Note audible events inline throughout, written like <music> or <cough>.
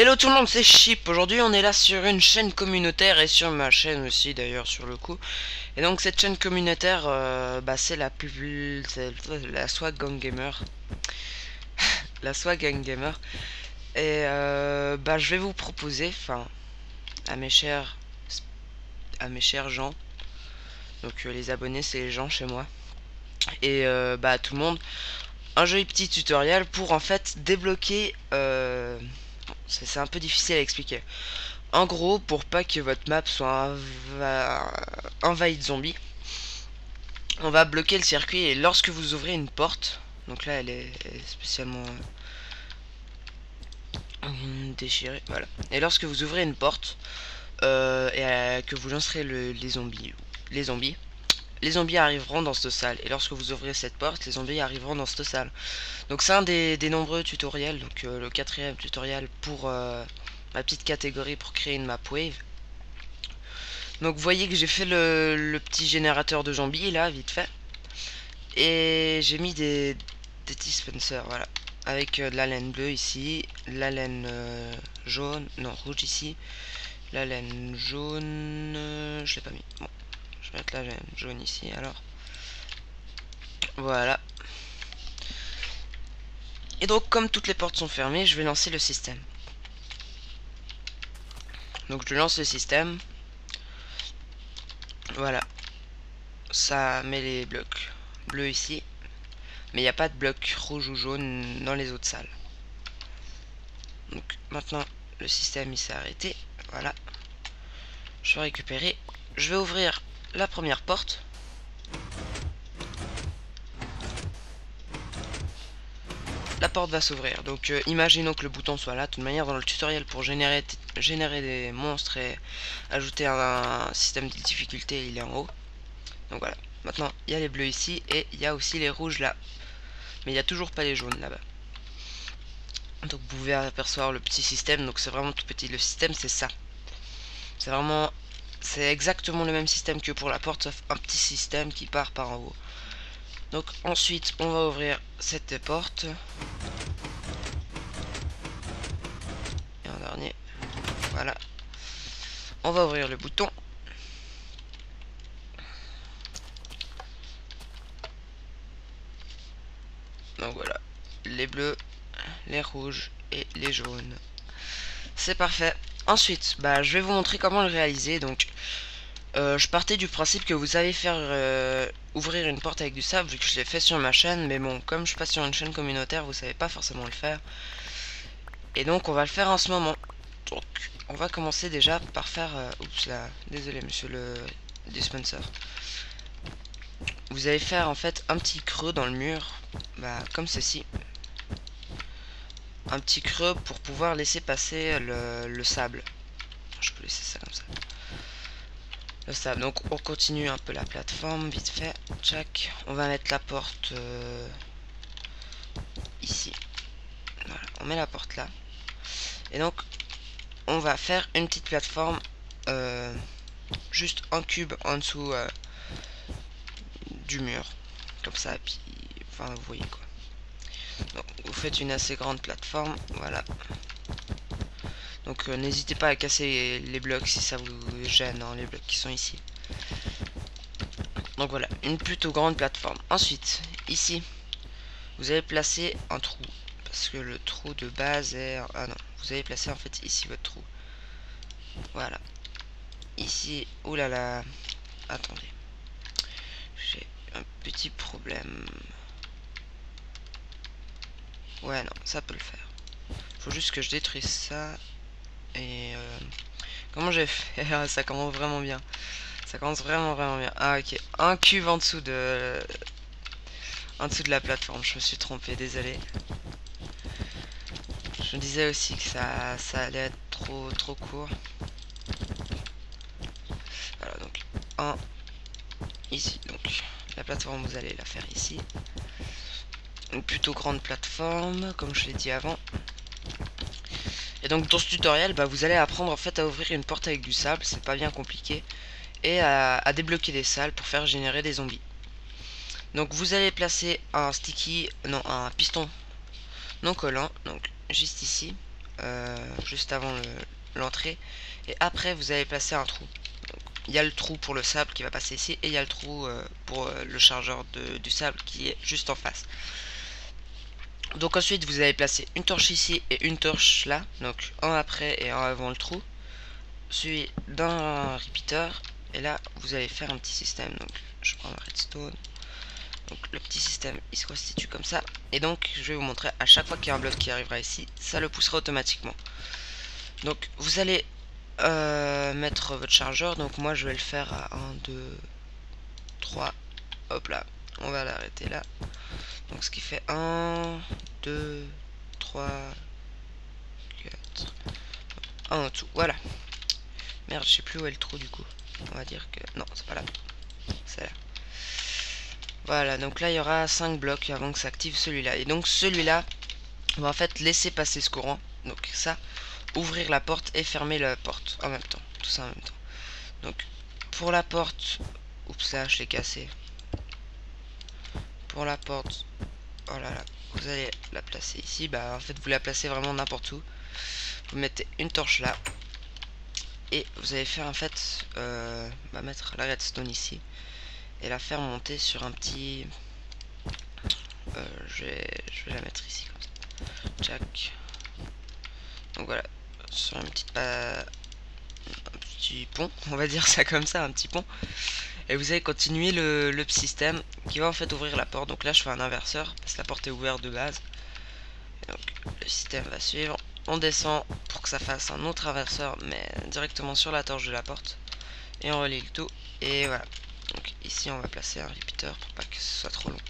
Hello tout le monde, c'est Chip. Aujourd'hui, on est là sur une chaîne communautaire et sur ma chaîne aussi, d'ailleurs, sur le coup. Et donc, cette chaîne communautaire, euh, bah, c'est la c'est la Swag Gang Gamer. <laughs> la Swag Gang Gamer. Et euh, bah, je vais vous proposer, enfin, à mes chers. à mes chers gens. Donc, euh, les abonnés, c'est les gens chez moi. Et euh, bah, tout le monde. Un joli petit tutoriel pour en fait débloquer. C'est un peu difficile à expliquer. En gros, pour pas que votre map soit envahie de zombies, on va bloquer le circuit et lorsque vous ouvrez une porte, donc là elle est, spécialement euh, déchirée, voilà. Et lorsque vous ouvrez une porte euh, et que vous lancerez les zombies, les zombies, les zombies arriveront dans cette salle. Et lorsque vous ouvrez cette porte, les zombies arriveront dans cette salle. Donc c'est un des, nombreux tutoriels, donc euh, le quatrième tutoriel pour euh, ma petite catégorie pour créer une map wave. Donc vous voyez que j'ai fait le, petit générateur de zombies là, vite fait. Et j'ai mis des, dispensers, voilà. Avec euh, de la laine bleue ici, la laine jaune, non rouge ici, la laine jaune, je l'ai pas mis. Bon, je vais mettre la jaune ici alors. Voilà. Et donc, comme toutes les portes sont fermées, je vais lancer le système. Donc, je lance le système. Voilà. Ça met les blocs bleus ici. Mais il n'y a pas de blocs rouge ou jaune dans les autres salles. Donc, maintenant, le système il s'est arrêté. Voilà. Je vais récupérer. Je vais ouvrir la première porte. la porte va s'ouvrir. Donc euh, imaginons que le bouton soit là. De toute manière, dans le tutoriel pour générer, des monstres et ajouter un, système de difficulté, il est en haut. Donc voilà. Maintenant, il y a les bleus ici et il y a aussi les rouges là. Mais il n'y a toujours pas les jaunes là-bas. Donc vous pouvez apercevoir le petit système. Donc c'est vraiment tout petit. Le système, c'est ça. C'est vraiment... C'est exactement le même système que pour la porte, sauf un petit système qui part par en haut. Donc ensuite, on va ouvrir cette porte. Et un dernier. Voilà. On va ouvrir le bouton. Donc voilà. Les bleus, les rouges et les jaunes. C'est parfait. Ensuite, bah, je vais vous montrer comment le réaliser. Donc, euh, je partais du principe que vous savez faire euh, ouvrir une porte avec du sable, vu que je l'ai fait sur ma chaîne, mais bon, comme je passe sur une chaîne communautaire, vous savez pas forcément le faire. Et donc, on va le faire en ce moment. Donc, on va commencer déjà par faire... Euh, oups là, désolé monsieur le dispenser. Vous allez faire en fait un petit creux dans le mur, bah, comme ceci. Un petit creux pour pouvoir laisser passer le, le sable. Je peux laisser ça comme ça ça. Donc on continue un peu la plateforme, vite fait. Check. On va mettre la porte euh, ici. On met la porte là. Et donc on va faire une petite plateforme euh, juste un cube en dessous euh, du mur. Comme ça, puis enfin vous voyez quoi. Vous faites une assez grande plateforme, voilà. Donc euh, n'hésitez pas à casser les blocs si ça vous gêne, hein, les blocs qui sont ici. Donc voilà, une plutôt grande plateforme. Ensuite, ici, vous allez placer un trou. Parce que le trou de base est... Ah non, vous allez placer en fait ici votre trou. Voilà. Ici, oulala. Attendez. J'ai un petit problème. Ouais, non, ça peut le faire. Faut juste que je détruise ça. Et euh, comment j'ai fait? <laughs> Ça commence vraiment bien. Ça commence vraiment vraiment bien. Ah ok. Un cube en dessous de... En dessous de la plateforme. Je me suis trompé, désolé. Je me disais aussi que ça, ça allait être trop trop court. Voilà donc un ici. Donc la plateforme vous allez la faire ici. Plutôt grande plateforme, comme je l'ai dit avant. Et donc dans ce tutoriel, bah, vous allez apprendre en fait à ouvrir une porte avec du sable, c'est pas bien compliqué, et à, débloquer des salles pour faire générer des zombies. Donc vous allez placer un sticky, non un piston non collant, donc juste ici, euh, juste avant l'entrée. et après, vous allez placer un trou. Il y a le trou pour le sable qui va passer ici. Et il y a le trou euh, pour euh, le chargeur du sable qui est juste en face. Donc ensuite, vous allez placer une torche ici et une torche là. Donc un après et un avant le trou. Suivi d'un repeater. Et là, vous allez faire un petit système. Donc je prends ma redstone. Donc le petit système il se constitue comme ça. Et donc je vais vous montrer à chaque fois qu'il y a un bloc qui arrivera ici, ça le poussera automatiquement. Donc vous allez euh, mettre votre chargeur. Donc moi je vais le faire à 1, 2, 3. Hop là. On va l'arrêter là. Donc ce qui fait 1, 2, 3, 4. 1 en tout. Voilà. Merde, je sais plus où est le trou du coup. On va dire que... Non, c'est pas là. C'est là. Voilà, donc là il y aura 5 blocs avant que s'active celui-là. Et donc celui-là, on va en fait laisser passer ce courant. Donc ça, ouvrir la porte et fermer la porte en même temps. Tout ça en même temps. Donc pour la porte, oups là je l'ai cassé. La porte, oh vous allez la placer ici. Bah en fait vous la placez vraiment n'importe où. Vous mettez une torche là. Et vous allez faire en fait, euh, bah, mettre la redstone ici et la faire monter sur un petit euh, je, vais, je la mettre ici comme ça Jack donc voilà sur une petite un petit pont on va dire ça comme ça un petit pont et vous allez continuer le, système qui va en fait ouvrir la porte. Donc là je fais un inverseur parce que la porte est ouverte de base. Donc le système va suivre. On descend pour que ça fasse un autre inverseur mais directement sur la torche de la porte. Et on relie le tout. Et voilà. Donc ici on va placer un repeater pour pas que ce soit trop long.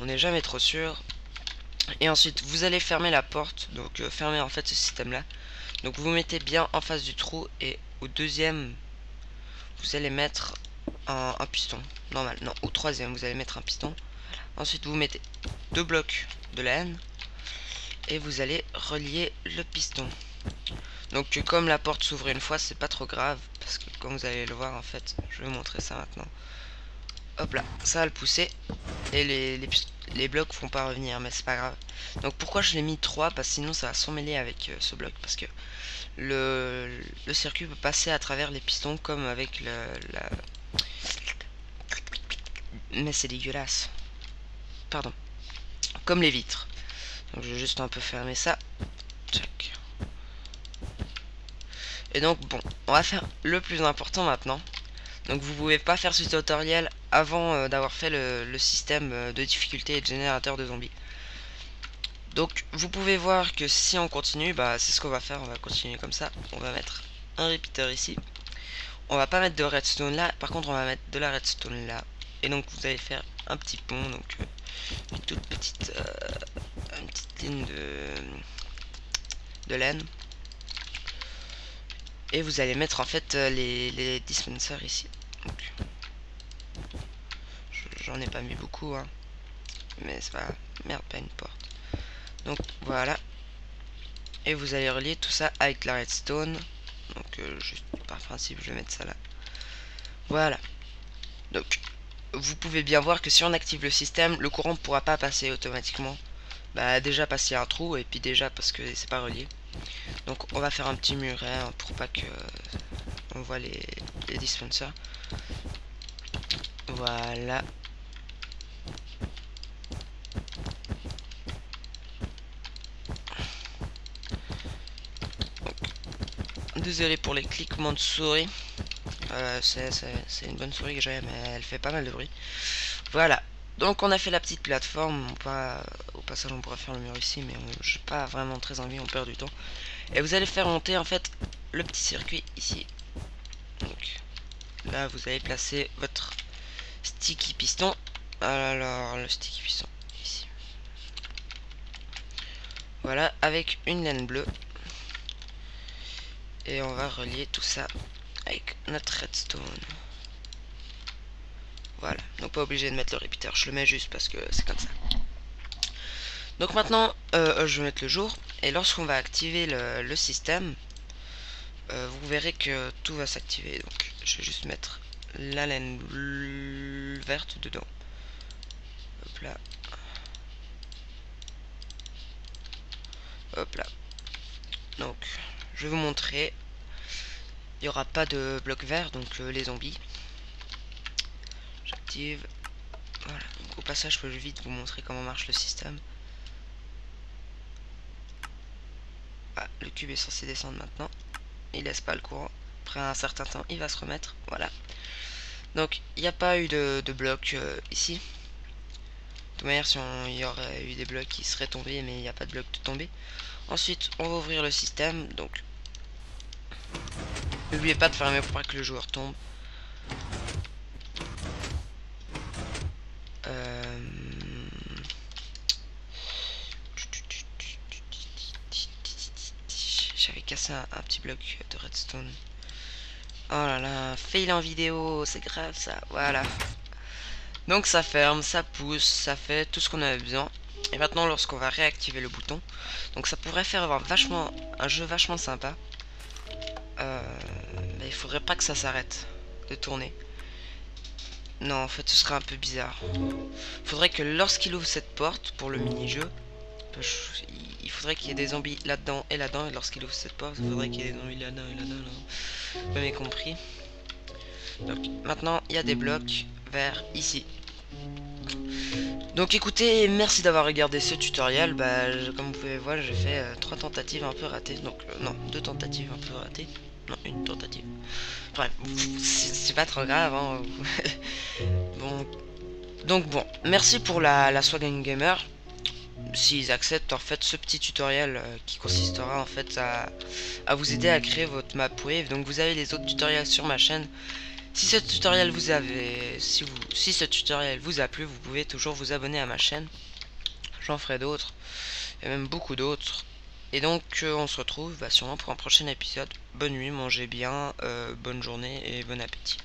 On n'est jamais trop sûr. Et ensuite vous allez fermer la porte, donc euh, fermer en fait ce système là. Donc vous mettez bien en face du trou. Et au deuxième vous allez mettre un, piston normal. Non, au troisième vous allez mettre un piston. Ensuite vous mettez deux blocs de laine et vous allez relier le piston. Donc comme la porte s'ouvre une fois, c'est pas trop grave parce que comme vous allez le voir en fait, je vais vous montrer ça maintenant. Hop là, ça va le pousser et les, les, blocs font pas revenir, mais c'est pas grave. Donc pourquoi je l'ai mis 3 Parce que sinon ça va s'emmêler avec euh, ce bloc parce que le, le, circuit peut passer à travers les pistons comme avec le, la... Mais c'est dégueulasse. Pardon. Comme les vitres. Donc je vais juste un peu fermer ça. Check. Et donc bon, on va faire le plus important maintenant. Donc vous pouvez pas faire ce tutoriel avant euh, d'avoir fait le, système euh, de difficulté et de générateur de zombies. Donc vous pouvez voir que si on continue, bah c'est ce qu'on va faire, on va continuer comme ça. On va mettre un repeater ici. On va pas mettre de redstone là, par contre on va mettre de la redstone là. Et donc vous allez faire un petit pont, donc euh, une toute petite, une petite ligne de, de laine. Et vous allez mettre en fait euh, les, les dispensers ici. J'en ai pas mis beaucoup, hein. Mais c'est pas... Merde, pas une porte. Donc voilà. Et vous allez relier tout ça avec la redstone. Donc euh, juste par principe, je vais mettre ça là. Voilà. Donc vous pouvez bien voir que si on active le système, le courant ne pourra pas passer automatiquement. Bah déjà parce qu'il y a un trou et puis déjà parce que c'est pas relié. Donc on va faire un petit muret hein, pour pas que on voit les, les dispensers. Voilà. désolé pour les cliquements de souris. Euh, c'est une bonne souris que j'ai, mais elle fait pas mal de bruit. Voilà. Donc on a fait la petite plateforme. Au passage on pourrait faire le mur ici, mais j'ai pas vraiment très envie, on perd du temps. Et vous allez faire monter en fait le petit circuit ici. Donc là vous allez placer votre sticky piston. Alors le sticky piston ici. Voilà, avec une laine bleue. Et on va relier tout ça avec notre redstone. Voilà, donc pas obligé de mettre le repeater, je le mets juste parce que c'est comme ça. Donc maintenant, euh, je vais mettre le jour, et lorsqu'on va activer le, système, euh, vous verrez que tout va s'activer. Donc je vais juste mettre la laine verte dedans. Hop là. Hop là. Donc, je vais vous montrer. Il n'y aura pas de bloc vert, donc euh, les zombies. J'active. Voilà. au passage, je peux vite vous montrer comment marche le système. Ah, le cube est censé descendre maintenant. Il laisse pas le courant. Après un certain temps, il va se remettre. Voilà. Donc, il n'y a pas eu de, bloc euh, ici. De toute manière, si il y aurait eu des blocs qui seraient tombés, mais il n'y a pas de bloc de tomber. Ensuite, on va ouvrir le système. Donc, n'oubliez pas de fermer pour pas que le joueur tombe. Euh, j'avais cassé un, petit bloc de redstone. Oh là là, fail en vidéo, c'est grave ça, voilà. Donc ça ferme, ça pousse, ça fait tout ce qu'on avait besoin. Et maintenant, lorsqu'on va réactiver le bouton, donc ça pourrait faire vachement un jeu vachement sympa. Euh, il faudrait pas que ça s'arrête de tourner. Non, en fait, ce serait un peu bizarre. Faudrait que lorsqu'il ouvre cette porte pour le mini-jeu, il faudrait qu'il y ait des zombies là-dedans et là-dedans. Et lorsqu'il ouvre cette porte, il faudrait qu'il y ait des zombies là-dedans et là-dedans. Vous m'avez compris. Donc, maintenant, il y a des blocs vers ici. Donc écoutez, merci d'avoir regardé ce tutoriel. Bah, comme vous pouvez voir, j'ai fait euh, trois tentatives un peu ratées. Donc euh, non, deux tentatives un peu ratées. Non, une tentative. Bref, c'est pas trop grave. Hein. <laughs> bon, donc bon, merci pour la, la Gamer. S'ils acceptent en fait ce petit tutoriel euh, qui consistera en fait à, vous aider à créer votre map wave. Donc vous avez les autres tutoriels sur ma chaîne. Si ce tutoriel vous avez, si ce tutoriel vous a plu, vous pouvez toujours vous abonner à ma chaîne. J'en ferai d'autres, et même beaucoup d'autres. Et donc euh, on se retrouve bah, sûrement pour un prochain épisode. Bonne nuit, mangez bien, euh, bonne journée et bon appétit.